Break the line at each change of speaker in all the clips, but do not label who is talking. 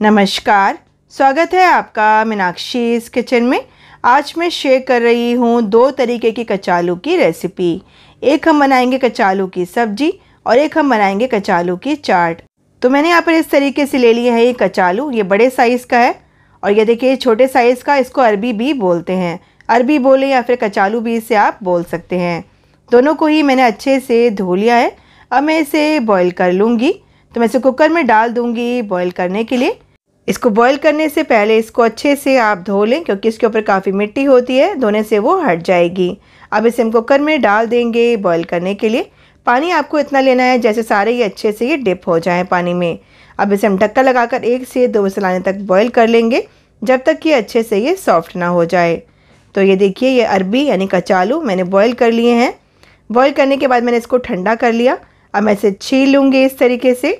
नमस्कार, स्वागत है आपका मीनाक्षी इस किचन में। आज मैं शेयर कर रही हूँ दो तरीके की कचालू की रेसिपी एक हम बनाएँगे कचालू की सब्ज़ी और एक हम बनाएँगे कचालू की चाट। तो मैंने यहाँ पर इस तरीके से ले लिया है ये कचालू, ये बड़े साइज़ का है और ये देखिए छोटे साइज़ का, इसको अरबी भी बोलते हैं। अरबी बोले या फिर कचालू भी इसे आप बोल सकते हैं। दोनों को ही मैंने अच्छे से धो लिया है। अब मैं इसे बॉईल कर लूँगी। तो मैं इसे कुकर में डाल दूँगी बॉईल करने के लिए। इसको बॉईल करने से पहले इसको अच्छे से आप धो लें, क्योंकि इसके ऊपर काफ़ी मिट्टी होती है, धोने से वो हट जाएगी। अब इसे हम कुकर में डाल देंगे बॉईल करने के लिए। पानी आपको इतना लेना है जैसे सारे ये अच्छे से ये डिप हो जाएँ पानी में। अब इसे हम ढक्का लगाकर एक से दो विसल आने तक बॉईल कर लेंगे, जब तक कि अच्छे से ये सॉफ्ट ना हो जाए। तो ये देखिए, ये अरबी यानी कचालू मैंने बॉईल कर लिए हैं। बॉईल करने के बाद मैंने इसको ठंडा कर लिया। अब मैं इसे छील लूँगी इस तरीके से।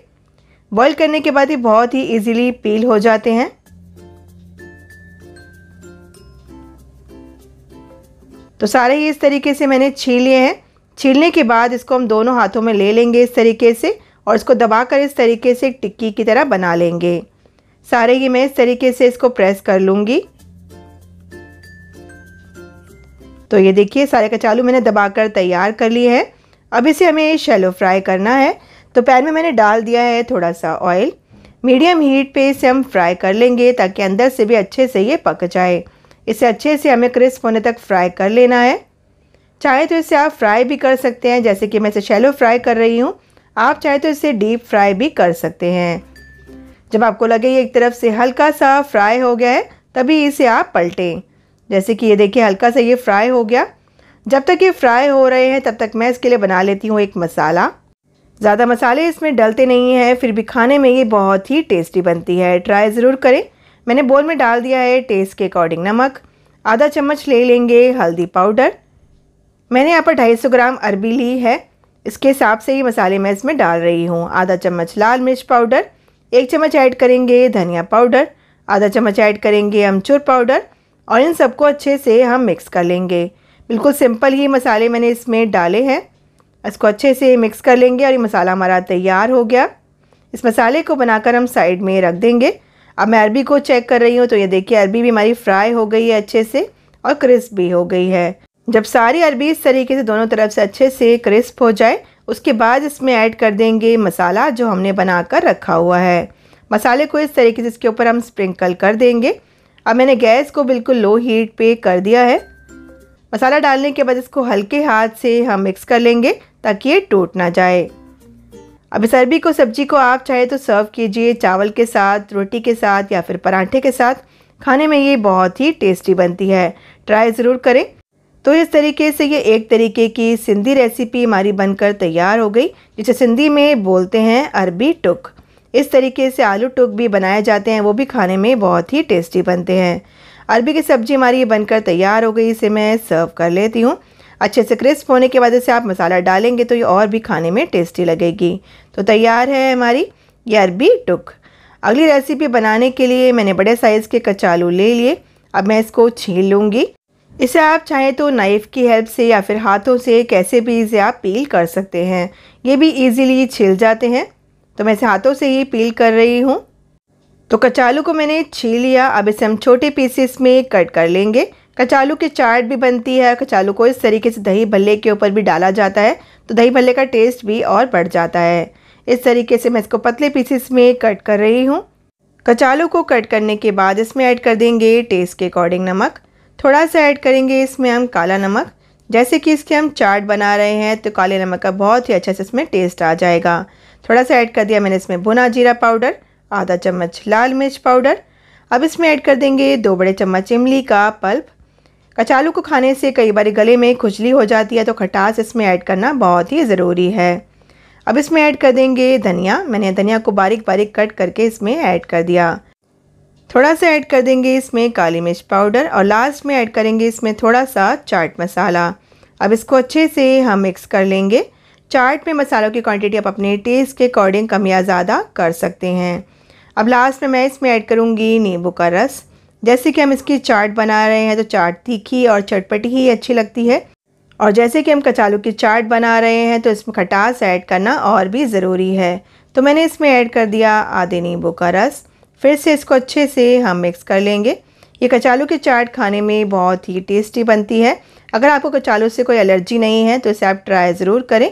बॉईल करने के बाद ये बहुत ही इजीली पील हो जाते हैं। तो सारे ही इस तरीके से मैंने छील लिए हैं। छीलने के बाद इसको हम दोनों हाथों में ले लेंगे इस तरीके से और इसको दबाकर इस तरीके से टिक्की की तरह बना लेंगे। सारे ही मैं इस तरीके से इसको प्रेस कर लूँगी। तो ये देखिए, सारे कचालू मैंने दबाकर तैयार कर लिए हैं। अब इसे हमें शैलो फ्राई करना है। तो पैन में मैंने डाल दिया है थोड़ा सा ऑयल मीडियम हीट पे इसे हम फ्राई कर लेंगे ताकि अंदर से भी अच्छे से ये पक जाए. इसे अच्छे से हमें क्रिस्प होने तक फ्राई कर लेना है. चाहे तो इसे आप फ्राई भी कर सकते हैं, जैसे कि मैं इसे शैलो फ्राई कर रही हूँ. आप चाहे तो इसे डीप फ्राई भी कर सकते हैं. जब आपको लगे ये एक तरफ़ से हल्का सा फ्राई हो गया है, तभी इसे आप पलटें. जैसे कि ये देखिए हल्का सा ये फ्राई हो गया. जब तक ये फ्राई हो रहे हैं, तब तक मैं इसके लिए बना लेती हूँ एक मसाला. ज़्यादा मसाले इसमें डलते नहीं हैं, फिर भी खाने में ये बहुत ही टेस्टी बनती है। ट्राई ज़रूर करें। मैंने बोल में डाल दिया है टेस्ट के अकॉर्डिंग नमक। आधा चम्मच ले लेंगे हल्दी पाउडर मैंने यहाँ पर 250 ग्राम अरबी ली है। इसके हिसाब से ही मसाले मैं इसमें डाल रही हूँ। आधा चम्मच लाल मिर्च पाउडर एक चम्मच ऐड करेंगे धनिया पाउडर आधा चम्मच ऐड करेंगे अमचूर पाउडर और इन सबको अच्छे से हम मिक्स कर लेंगे। बिल्कुल सिंपल ही मसाले मैंने इसमें डाले हैं। इसको अच्छे से मिक्स कर लेंगे और ये मसाला हमारा तैयार हो गया। इस मसाले को बनाकर हम साइड में रख देंगे। अब मैं अरबी को चेक कर रही हूँ तो ये देखिए अरबी भी हमारी फ्राई हो गई है अच्छे से और क्रिस्प भी हो गई है। जब सारी अरबी इस तरीके से दोनों तरफ़ से अच्छे से क्रिस्प हो जाए, उसके बाद इसमें ऐड कर देंगे मसाला जो हमने बनाकर रखा हुआ है। मसाले को इस तरीके से इसके ऊपर हम स्प्रिंकल कर देंगे। अब मैंने गैस को बिल्कुल लो हीट पे कर दिया है। मसाला डालने के बाद इसको हल्के हाथ से हम मिक्स कर लेंगे। ताकि ये टूट ना जाए। अब इस अरबी को सब्ज़ी को आप चाहे तो सर्व कीजिए, चावल के साथ, रोटी के साथ या फिर पराठे के साथ। खाने में ये बहुत ही टेस्टी बनती है। ट्राई ज़रूर करें। तो इस तरीके से ये एक तरीके की सिंधी रेसिपी हमारी बनकर तैयार हो गई, जिसे सिंधी में बोलते हैं अरबी टुक। इस तरीके से आलू टुक भी बनाए जाते हैं, वो भी खाने में बहुत ही टेस्टी बनते हैं। अरबी की सब्ज़ी हमारी ये बनकर तैयार हो गई, इसे मैं सर्व कर लेती हूँ। अच्छे से क्रिस्प होने के बाद इसे आप मसाला डालेंगे तो ये और भी खाने में टेस्टी लगेगी। तो तैयार है हमारी ये अरबी टुक। अगली रेसिपी बनाने के लिए मैंने बड़े साइज़ के कचालू ले लिए। अब मैं इसको छील लूँगी। इसे आप चाहें तो नाइफ़ की हेल्प से या फिर हाथों से कैसे भी इसे आप पील कर सकते हैं। ये भी इजीली छिल जाते हैं। तो मैं इसे हाथों से ही पील कर रही हूँ। तो कचालू को मैंने छील लिया। अब इसे हम छोटे पीसेस में कट कर लेंगे। कचालू की चाट भी बनती है, कचालू को इस तरीके से दही भल्ले के ऊपर भी डाला जाता है तो दही भल्ले का टेस्ट भी और बढ़ जाता है। इस तरीके से मैं इसको पतले पीसेस में कट कर रही हूँ। कचालू को कट करने के बाद इसमें ऐड कर देंगे टेस्ट के अकॉर्डिंग नमक। थोड़ा सा ऐड करेंगे इसमें हम काला नमक। जैसे कि इसके हम चाट बना रहे हैं तो काले नमक का बहुत ही अच्छा से इसमें टेस्ट आ जाएगा। थोड़ा सा ऐड कर दिया मैंने इसमें भुना जीरा पाउडर आधा चम्मच लाल मिर्च पाउडर अब इसमें ऐड कर देंगे दो बड़े चम्मच इमली का पल्प कचालू को खाने से कई बार गले में खुजली हो जाती है तो खटास इसमें ऐड करना बहुत ही ज़रूरी है। अब इसमें ऐड कर देंगे धनिया। मैंने धनिया को बारीक बारीक कट करके इसमें ऐड कर दिया। थोड़ा सा ऐड कर देंगे इसमें काली मिर्च पाउडर और लास्ट में ऐड करेंगे इसमें थोड़ा सा चाट मसाला। अब इसको अच्छे से हम मिक्स कर लेंगे। चाट में मसालों की क्वांटिटी आप अपने टेस्ट के अकॉर्डिंग कम या ज़्यादा कर सकते हैं। अब लास्ट में मैं इसमें ऐड करूँगी नींबू का रस। जैसे कि हम इसकी चाट बना रहे हैं तो चाट तीखी और चटपटी ही अच्छी लगती है। और जैसे कि हम कचालू की चाट बना रहे हैं तो इसमें खटास ऐड करना और भी ज़रूरी है। तो मैंने इसमें ऐड कर दिया आधे नींबू का रस। फिर से इसको अच्छे से हम मिक्स कर लेंगे। ये कचालू की चाट खाने में बहुत ही टेस्टी बनती है। अगर आपको कचालू से कोई एलर्जी नहीं है तो इसे आप ट्राई ज़रूर करें।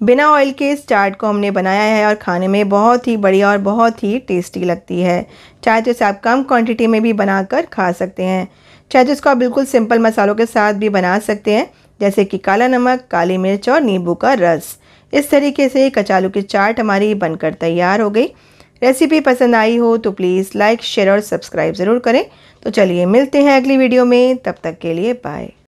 बिना ऑयल के इस चाट को हमने बनाया है और खाने में बहुत ही बढ़िया और बहुत ही टेस्टी लगती है। चाहे इसे आप कम क्वांटिटी में भी बनाकर खा सकते हैं। चाहे इसको आप बिल्कुल सिंपल मसालों के साथ भी बना सकते हैं, जैसे कि काला नमक, काली मिर्च और नींबू का रस। इस तरीके से कचालू की चाट हमारी बनकर तैयार हो गई। रेसिपी पसंद आई हो तो प्लीज़ लाइक शेयर और सब्सक्राइब ज़रूर करें। तो चलिए मिलते हैं अगली वीडियो में। तब तक के लिए बाय